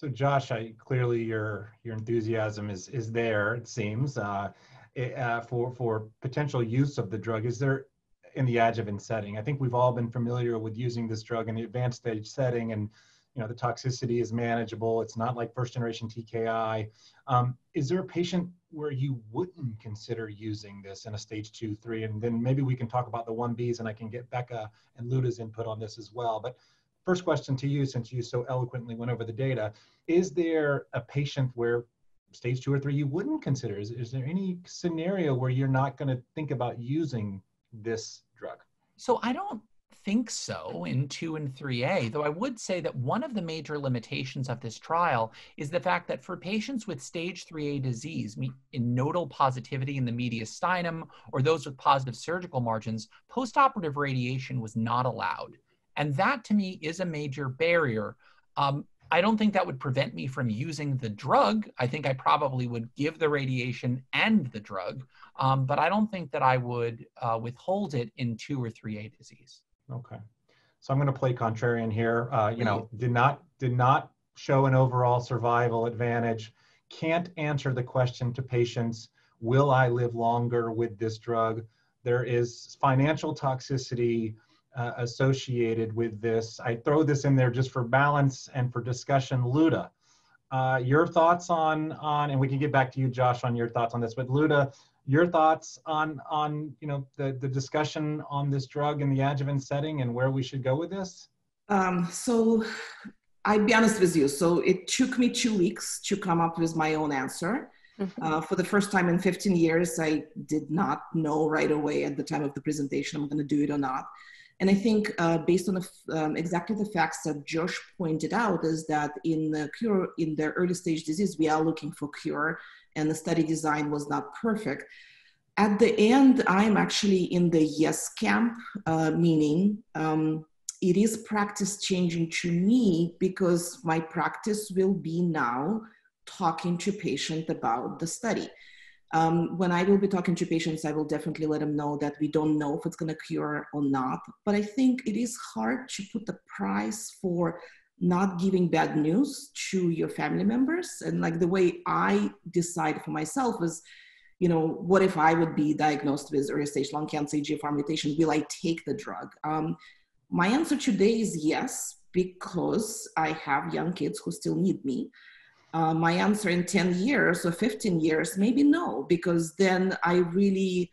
So Josh, I, clearly your your enthusiasm is is there. It seems uh, uh, for for potential use of the drug. Is there in the adjuvant setting? I think we've all been familiar with using this drug in the advanced stage setting, and you know the toxicity is manageable. It's not like first generation TKI. Um, is there a patient where you wouldn't consider using this in a stage two, three, and then maybe we can talk about the one Bs, and I can get Becca and Luda's input on this as well. But first question to you, since you so eloquently went over the data, is there a patient where stage two or three you wouldn't consider? Is, is there any scenario where you're not going to think about using this drug? So I don't think so in 2 and 3A, though I would say that one of the major limitations of this trial is the fact that for patients with stage 3A disease in nodal positivity in the mediastinum or those with positive surgical margins, postoperative radiation was not allowed. And that to me is a major barrier. Um, I don't think that would prevent me from using the drug. I think I probably would give the radiation and the drug, um, but I don't think that I would uh, withhold it in two or three A disease. Okay, so I'm going to play contrarian here. Uh, you know, did not did not show an overall survival advantage. Can't answer the question to patients: Will I live longer with this drug? There is financial toxicity uh, associated with this. I throw this in there just for balance and for discussion. Luda, uh, your thoughts on on, and we can get back to you, Josh, on your thoughts on this. But Luda, your thoughts on on you know the the discussion on this drug in the adjuvant setting and where we should go with this. Um, so, I'll be honest with you. So it took me two weeks to come up with my own answer. Mm-hmm. Uh, for the first time in 15 years, I did not know right away at the time of the presentation I'm going to do it or not. And I think uh, based on the, um, exactly the facts that Josh pointed out is that in the cure, in the early stage disease, we are looking for cure and the study design was not perfect. At the end, I'm actually in the yes camp, uh, meaning um, it is practice changing to me because my practice will be now talking to patient about the study. Um, when I will be talking to patients, I will definitely let them know that we don't know if it's going to cure or not. But I think it is hard to put the price for not giving bad news to your family members. And like the way I decide for myself is, you know, what if I would be diagnosed with early stage lung cancer, EGFR mutation? Will I take the drug? Um, my answer today is yes, because I have young kids who still need me uh, my answer in 10 years or 15 years maybe no because then i really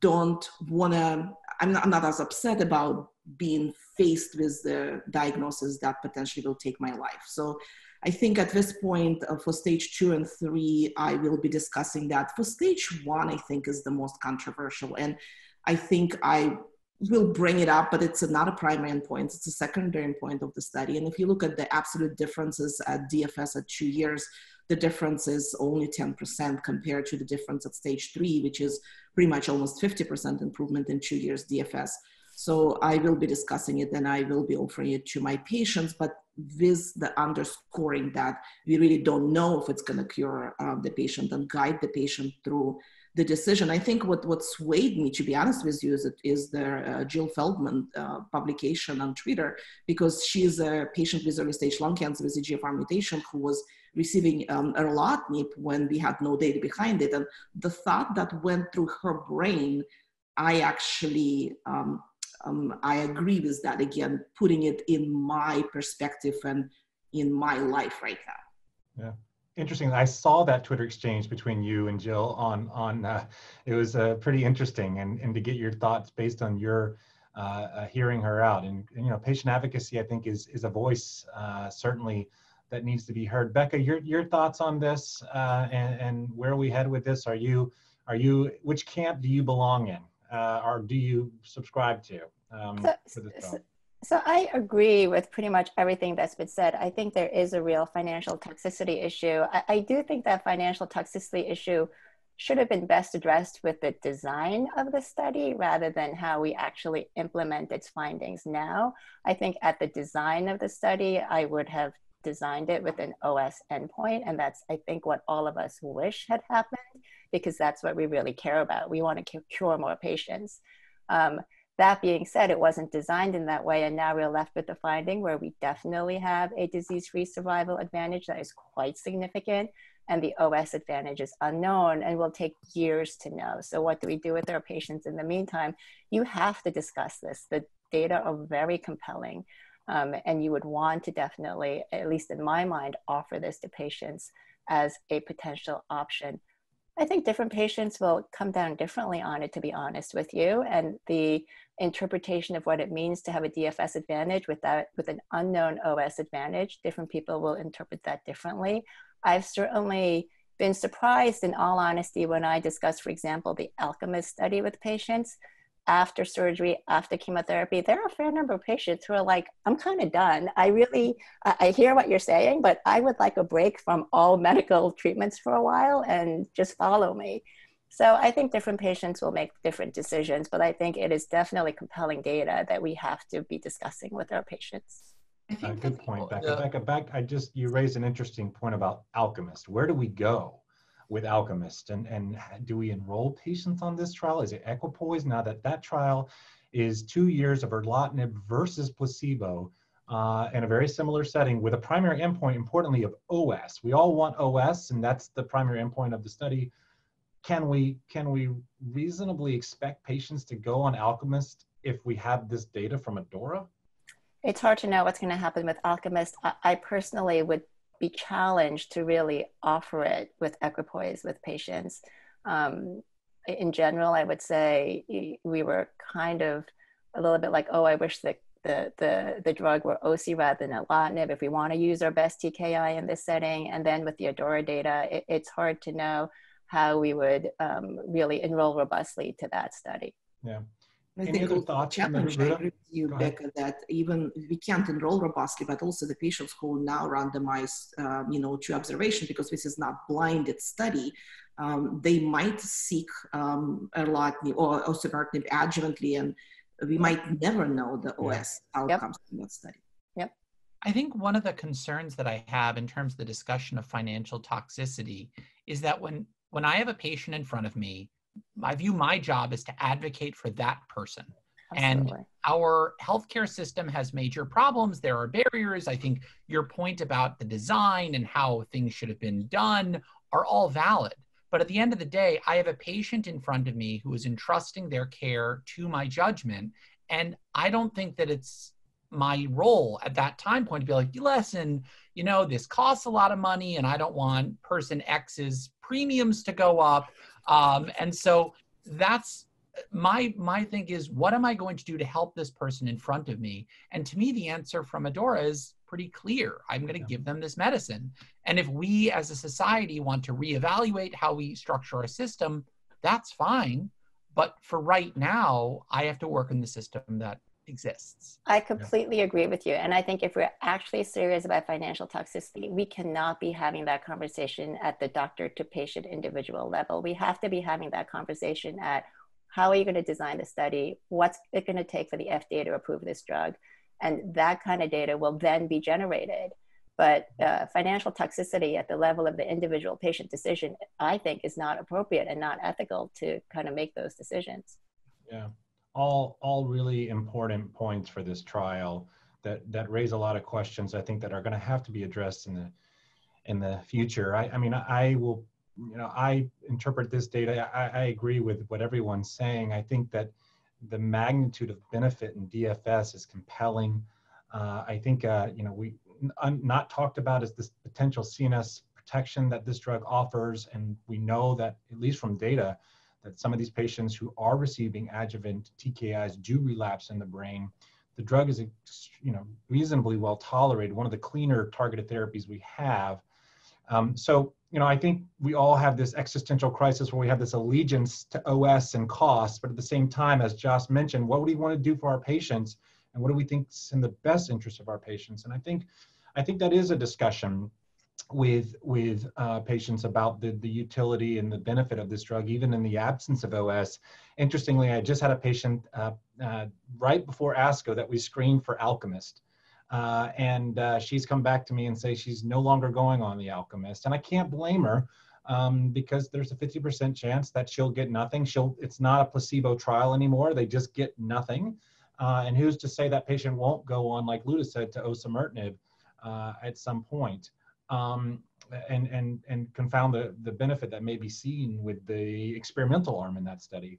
don't want to I'm, I'm not, as upset about being faced with the diagnosis that potentially will take my life. So i think at this point uh, for stage two and three i will be discussing that. For stage one i think is the most controversial and i think i we'll bring it up, but it's not a primary endpoint. It's a secondary endpoint of the study. And if you look at the absolute differences at DFS at two years, the difference is only 10% compared to the difference at stage three, which is pretty much almost 50% improvement in two years DFS. So I will be discussing it and I will be offering it to my patients, but with the underscoring that we really don't know if it's going to cure uh, the patient and guide the patient through the decision. I think what, what swayed me, to be honest with you, is, it, is the uh, Jill Feldman uh, publication on Twitter, because she's a patient with early stage lung cancer with EGFR mutation who was receiving um, erlotinib when we had no data behind it. And the thought that went through her brain, I actually, um, um, I agree with that again, putting it in my perspective and in my life right now. Yeah interesting. I saw that Twitter exchange between you and Jill on on. Uh, it was uh, pretty interesting, and and to get your thoughts based on your uh, uh hearing her out, and, and, you know, patient advocacy, I think is is a voice uh, certainly that needs to be heard. Becca, your your thoughts on this, uh, and and where we head with this? Are you are you which camp do you belong in, or do you subscribe to? Um, so, so, I agree with pretty much everything that's been said. I think there is a real financial toxicity issue. I, I, do think that financial toxicity issue should have been best addressed with the design of the study rather than how we actually implement its findings now. I think at the design of the study, I would have designed it with an OS endpoint. And that's, I think, what all of us wish had happened because that's what we really care about. We want to cure more patients. Um, That being said, it wasn't designed in that way, and now we're left with the finding where we definitely have a disease-free survival advantage that is quite significant, and the OS advantage is unknown and will take years to know. So what do we do with our patients in the meantime? You have to discuss this. The data are very compelling, um, and you would want to definitely, at least in my mind, offer this to patients as a potential option. I think different patients will come down differently on it, to be honest with you. And the interpretation of what it means to have a DFS advantage with that with an unknown OS advantage, different people will interpret that differently. I've certainly been surprised, in all honesty, when I discuss, for example, the Alchemist study with patients after surgery, after chemotherapy, there are a fair number of patients who are like, I'm kind of done. I really, I hear what you're saying, but I would like a break from all medical treatments for a while and just follow me. So I think different patients will make different decisions, but I think it is definitely compelling data that we have to be discussing with our patients. I think uh, good point, Becca. Becca, back, I just, you raised an interesting point about Alchemist. Where do we go? With Alchemist? And, and do we enroll patients on this trial? Is it equipoise now that that trial is two years of erlotinib versus placebo uh, in a very similar setting with a primary endpoint, importantly, of OS. We all want OS, and that's the primary endpoint of the study. Can we, can we reasonably expect patients to go on Alchemist if we have this data from ADAURA? It's hard to know what's going to happen with Alchemist. I, I personally would be challenged to really offer it with equipoise with patients. Um, in general, I would say we were kind of a little bit like, oh, I wish that the, the, the drug were osi rather than erlotinib if we want to use our best TKI in this setting. And then with the ADAURA data, it, it's hard to know how we would um, really enroll robustly to that study. Yeah. I Any think thoughts challenge, I agree with you, Becca, that even we can't enroll robustly, but also the patients who now randomized, um, you know, to observation, because this is not blinded study, um, they might seek um, erlotinib or osimertinib adjuvantly, and we might never know the OS yeah. outcomes yep. in that study. Yep. I think one of the concerns that I have in terms of the discussion of financial toxicity is that when when I have a patient in front of me I view my job is to advocate for that person. Absolutely. And our healthcare system has major problems. There are barriers. I think your point about the design and how things should have been done are all valid. But at the end of the day, I have a patient in front of me who is entrusting their care to my judgment. And I don't think that it's my role at that time point to be like, listen, you know, this costs a lot of money and I don't want person X's premiums to go up. Um, and so that's my my thing is what am I going to do to help this person in front of me? And to me, the answer from ADAURA is pretty clear. I'm going to give them this medicine. And if we as a society want to reevaluate how we structure our system, that's fine. But for right now, I have to work in the system that exists. I completely yeah. agree with you. And I think if we're actually serious about financial toxicity, we cannot be having that conversation at the doctor to patient individual level. We have to be having that conversation at how are you going to design the study? What's it going to take for the FDA to approve this drug? And that kind of data will then be generated. But uh, financial toxicity at the level of the individual patient decision, I think, is not appropriate and not ethical to kind of make those decisions. Yeah all all really important points for this trial that that raise a lot of questions I think that are going to have to be addressed in the in the future. I, I mean, I will, you know, I interpret this data. I, I agree with what everyone's saying. I think that the magnitude of benefit in DFS is compelling. Uh, I think, uh, you know, we not talked about is this potential CNS protection that this drug offers, and we know that at least from data, that some of these patients who are receiving adjuvant TKIs do relapse in the brain. The drug is, you know, reasonably well tolerated, one of the cleaner targeted therapies we have. Um, so, you know, I think we all have this existential crisis where we have this allegiance to OS and cost, but at the same time, as Josh mentioned, what do we want to do for our patients, and what do we think is in the best interest of our patients? And I think, I think that is a discussion with with uh, patients about the, the utility and the benefit of this drug, even in the absence of OS. Interestingly, I just had a patient uh, uh, right before ASCO that we screened for Alchemist. Uh, and uh, she's come back to me and say she's no longer going on the Alchemist. And I can't blame her um, because there's a 50% chance that she'll get nothing. She'll, it's not a placebo trial anymore. They just get nothing. Uh, and who's to say that patient won't go on, like Luda said, to osimertinib at some point um, and, and, and confound the, the benefit that may be seen with the experimental arm in that study.